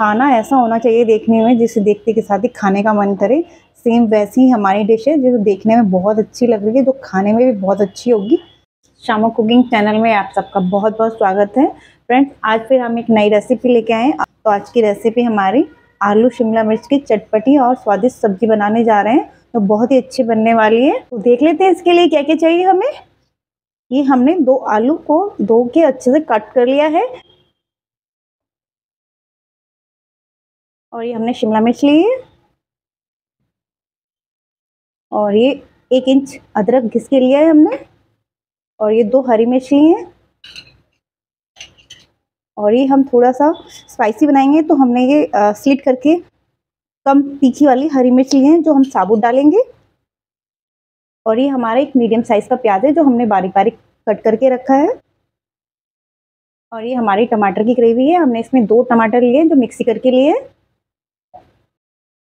खाना ऐसा होना चाहिए देखने में, जिसे देखते के साथ ही खाने का मन करे। सेम वैसी ही हमारी डिश है, जो देखने में बहुत अच्छी लग रही है, जो खाने में भी बहुत अच्छी होगी। शामा कुकिंग चैनल में आप सबका बहुत बहुत स्वागत है। फ्रेंड्स आज फिर हम एक नई रेसिपी लेके आए तो आज की रेसिपी हमारी आलू शिमला मिर्च की चटपटी और स्वादिष्ट सब्ज़ी बनाने जा रहे हैं। तो बहुत ही अच्छी बनने वाली है। तो देख लेते हैं इसके लिए क्या क्या चाहिए हमें। ये हमने दो आलू को धो के अच्छे से कट कर लिया है। और ये हमने शिमला मिर्च ली है। और ये एक इंच अदरक घिस के लिया है हमने। और ये दो हरी मिर्च ली हैं। और ये हम थोड़ा सा स्पाइसी बनाएँगे तो हमने ये स्लिट करके कम तीखी वाली हरी मिर्च ली हैं जो हम साबुत डालेंगे। और ये हमारा एक मीडियम साइज़ का प्याज है जो हमने बारीक बारीक कट करके रखा है। और ये हमारी टमाटर की ग्रेवी है। हमने इसमें दो टमाटर लिए जो मिक्सी करके लिए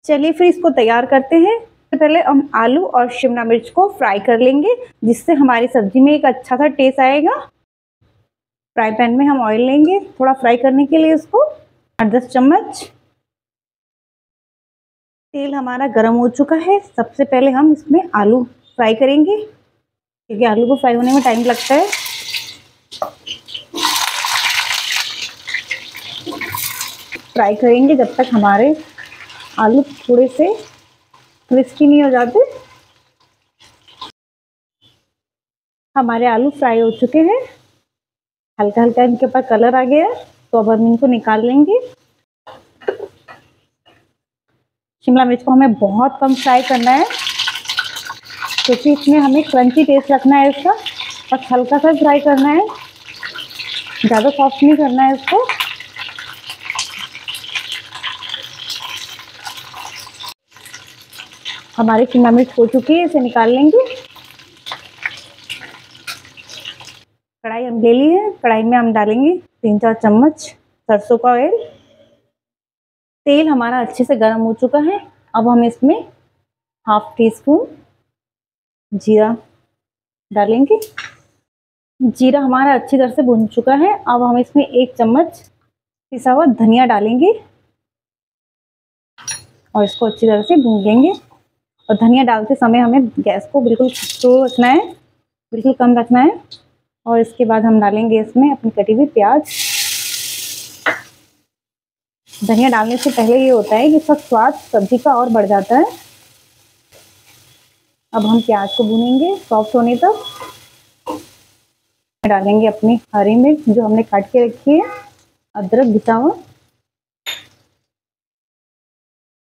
चलिए फिर इसको तैयार करते हैं। सबसे पहले हम आलू और शिमला मिर्च को फ्राई कर लेंगे, जिससे हमारी सब्ज़ी में एक अच्छा सा टेस्ट आएगा। फ्राई पैन में हम ऑयल लेंगे, थोड़ा फ्राई करने के लिए इसको, आठ दस चम्मच। तेल हमारा गर्म हो चुका है। सबसे पहले हम इसमें आलू फ्राई करेंगे, क्योंकि आलू को फ्राई होने में टाइम लगता है। फ्राई करेंगे जब तक हमारे आलू थोड़े से क्रिस्पी नहीं हो जाते। हमारे आलू फ्राई हो चुके हैं। हल्का हल्का इनके ऊपर कलर आ गया है तो अब हम इनको निकाल लेंगे। शिमला मिर्च को हमें बहुत कम फ्राई करना है, क्योंकि इसमें हमें क्रंची टेस्ट रखना है इसका बस हल्का सा फ्राई करना है। ज़्यादा सॉफ्ट नहीं करना है इसको। हमारी शिमला मिर्च हो चुकी है, इसे निकाल लेंगे। कढ़ाई हम ले ली है, कढ़ाई में हम डालेंगे तीन चार चम्मच सरसों का ऑयल तेल हमारा अच्छे से गर्म हो चुका है, अब हम इसमें हाफ़ टी स्पून जीरा डालेंगे। जीरा हमारा अच्छी तरह से भुन चुका है, अब हम इसमें एक चम्मच पिसा हुआ धनिया डालेंगे और इसको अच्छी तरह से भून लेंगे। और धनिया डालते समय हमें गैस को बिल्कुल स्लो रखना है, बिल्कुल कम रखना है और इसके बाद हम डालेंगे इसमें अपनी कटी हुई प्याज। धनिया डालने से पहले ये होता है कि इसका स्वाद सब्ज़ी का और बढ़ जाता है। अब हम प्याज को भूनेंगे सॉफ्ट होने तक। डालेंगे अपनी हरी मिर्च जो हमने काट के रखी है, अदरक घिसा हुआ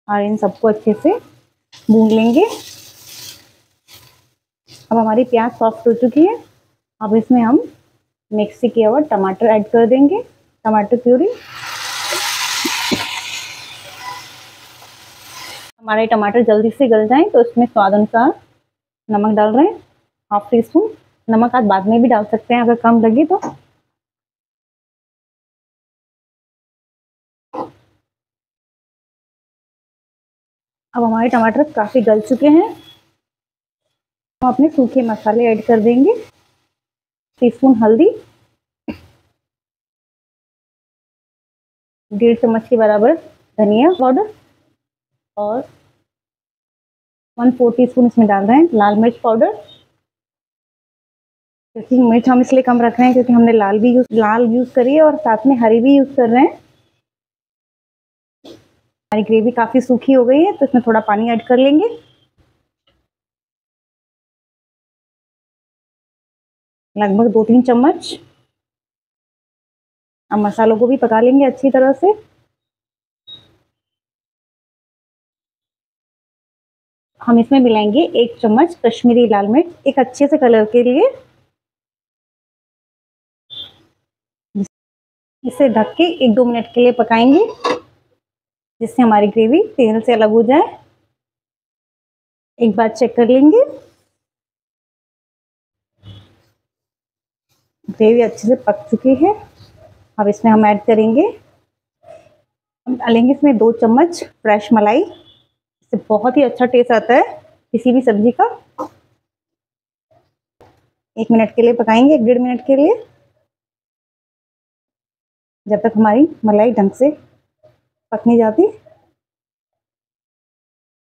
और इन सबको अच्छे से भून लेंगे। अब हमारी प्याज सॉफ्ट हो चुकी है। अब इसमें हम मिक्सी किया हुआ टमाटर ऐड कर देंगे। टमाटर प्यूरी। हमारे टमाटर जल्दी से गल जाएँ तो इसमें स्वाद अनुसार नमक डाल रहे हैं। Half teaspoon. नमक आप बाद में भी डाल सकते हैं, अगर कम लगे तो। अब हमारे टमाटर काफ़ी गल चुके हैं। हम अपने सूखे मसाले ऐड कर देंगे। टीस्पून हल्दी। डेढ़ चम्मच के बराबर धनिया पाउडर और वन फोर टी स्पून इसमें डाल रहे हैं लाल मिर्च पाउडर। क्योंकि मिर्च हम इसलिए कम रख रहे हैं क्योंकि हमने लाल भी यूज़ लाल यूज़ करी है और साथ में हरी भी यूज़ कर रहे हैं। हमारी ग्रेवी काफ़ी सूखी हो गई है तो इसमें थोड़ा पानी ऐड कर लेंगे। लगभग दो तीन चम्मच। अब मसालों को भी पका लेंगे अच्छी तरह से। हम इसमें मिलाएँगे एक चम्मच कश्मीरी लाल मिर्च, एक अच्छे से कलर के लिए। इसे ढक के एक दो मिनट के लिए पकाएँगे। जिससे हमारी ग्रेवी तेल से अलग हो जाए। एक बार चेक कर लेंगे। ग्रेवी अच्छे से पक चुकी है। अब इसमें हम ऐड करेंगे। हम डालेंगे इसमें दो चम्मच फ्रेश मलाई। इससे बहुत ही अच्छा टेस्ट आता है किसी भी सब्ज़ी का। एक मिनट के लिए पकाएँगे, एक डेढ़ मिनट के लिए। जब तक हमारी मलाई ढंग से पकनी जाती।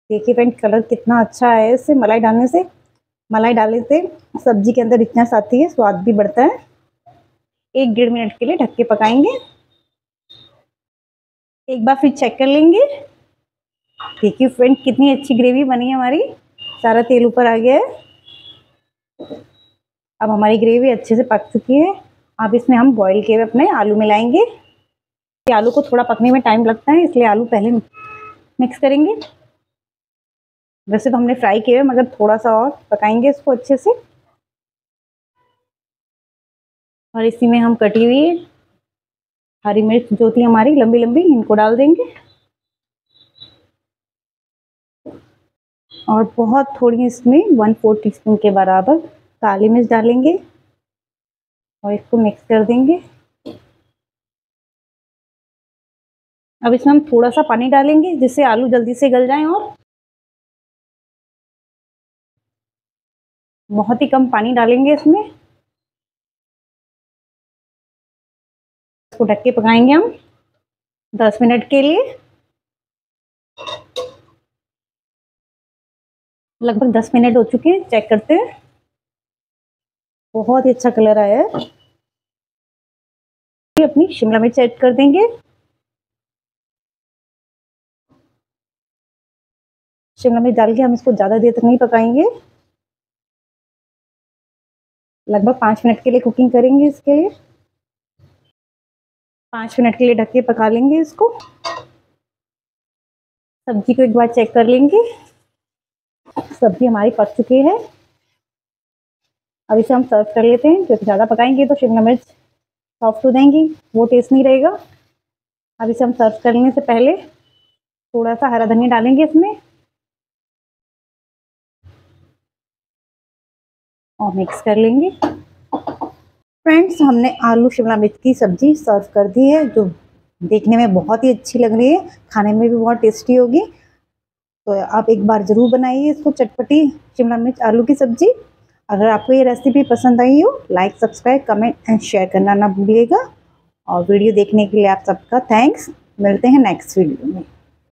देखिए फ्रेंड कलर कितना अच्छा है इससे मलाई डालने से। मलाई डालने से सब्ज़ी के अंदर रिचनेस आती है, स्वाद भी बढ़ता है। एक डेढ़ मिनट के लिए ढक के पकाएँगे। एक बार फिर चेक कर लेंगे। देखिए फ्रेंड कितनी अच्छी ग्रेवी बनी है हमारी। सारा तेल ऊपर आ गया है। अब हमारी ग्रेवी अच्छे से पक चुकी है। अब इसमें हम बॉईल किए अपने आलू मिलाएँगे। आलू को थोड़ा पकने में टाइम लगता है, इसलिए आलू पहले मिक्स करेंगे। वैसे तो हमने फ्राई किए मगर थोड़ा सा और पकाएँगे इसको अच्छे से। और इसी में हम कटी हुई हरी मिर्च, जो थी हमारी लंबी लंबी इनको डाल देंगे। और बहुत थोड़ी इसमें वन फोर टी के बराबर काली मिर्च डालेंगे। और इसको मिक्स कर देंगे। अब इसमें हम थोड़ा सा पानी डालेंगे, जिससे आलू जल्दी से गल जाएँ और बहुत ही कम पानी डालेंगे इसमें। इसको ढक के पकाएँगे हम 10 मिनट के लिए। लगभग 10 मिनट हो चुके हैं, चेक करते हैं। बहुत ही अच्छा कलर आया है। अपनी शिमला मिर्च ऐड कर देंगे। शिमला मिर्च डाल के हम इसको ज़्यादा देर तक नहीं पकाएँगे। लगभग पाँच मिनट के लिए कुकिंग करेंगे इसके लिए। पाँच मिनट के लिए ढक के पका लेंगे इसको। सब्ज़ी को एक बार चेक कर लेंगे। सब्ज़ी हमारी पक चुकी है। अब इसे हम सर्व कर लेते हैं। क्योंकि ज़्यादा पकाएँगे तो शिमला मिर्च सॉफ्ट हो जाएँगी, वो टेस्ट नहीं रहेगा। अब इसे हम सर्व करने से पहले थोड़ा सा हरा धनिया डालेंगे इसमें। और मिक्स कर लेंगे। फ्रेंड्स हमने आलू शिमला मिर्च की सब्ज़ी सर्व कर दी है, जो देखने में बहुत ही अच्छी लग रही है, खाने में भी बहुत टेस्टी होगी। तो आप एक बार ज़रूर बनाइए इसको चटपटी शिमला मिर्च आलू की सब्ज़ी। अगर आपको ये रेसिपी पसंद आई हो like subscribe comment and share करना ना भूलिएगा। और वीडियो देखने के लिए आप सबका थैंक्स मिलते हैं नेक्स्ट वीडियो में।